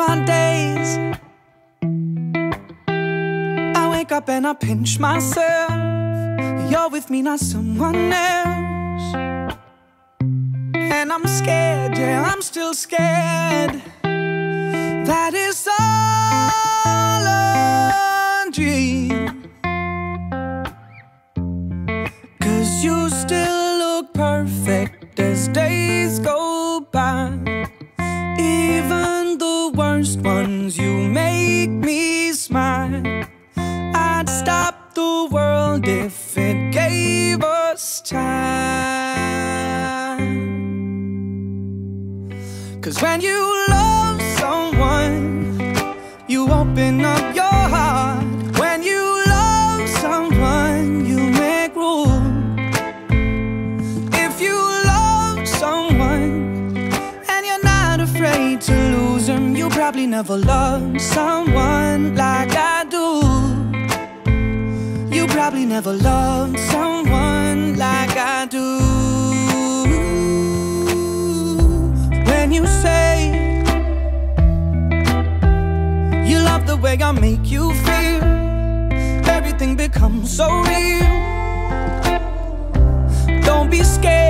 are days I wake up and I pinch myself. You're with me, not someone else. And I'm scared, yeah, I'm still scared. That is all a dream. Cause you still look perfect as days go by. You make me smile. I'd stop the world if it gave us time. Cause when you love someone, you open up your probably never loved someone like I do. You probably never loved someone like I do. When you say you love the way I make you feel, everything becomes so real. Don't be scared,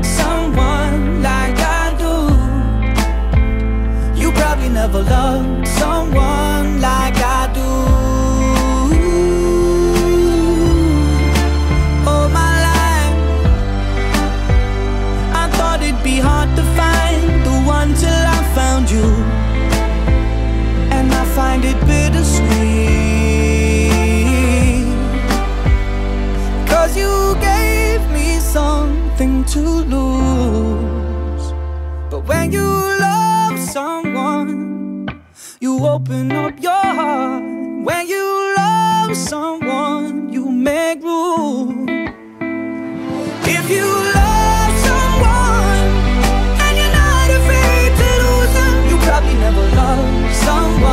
be hard to find the one till I found you. And I find it bittersweet. Cause you gave me something to lose. But when you love someone, you open up your heart. When you love someone, someone.